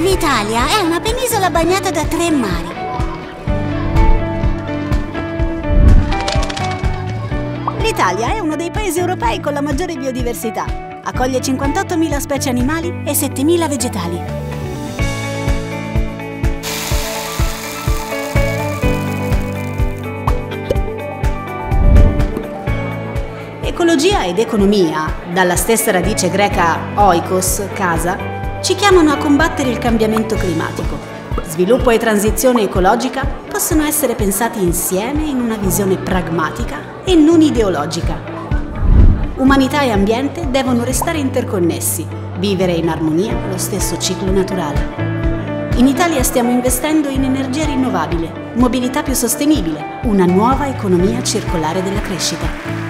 L'Italia è una penisola bagnata da tre mari. L'Italia è uno dei paesi europei con la maggiore biodiversità. Accoglie 58.000 specie animali e 7.000 vegetali. Ecologia ed economia, dalla stessa radice greca oikos, casa, ci chiamano a combattere il cambiamento climatico. Sviluppo e transizione ecologica possono essere pensati insieme in una visione pragmatica e non ideologica. Umanità e ambiente devono restare interconnessi, vivere in armonia lo stesso ciclo naturale. In Italia stiamo investendo in energia rinnovabile, mobilità più sostenibile, una nuova economia circolare della crescita.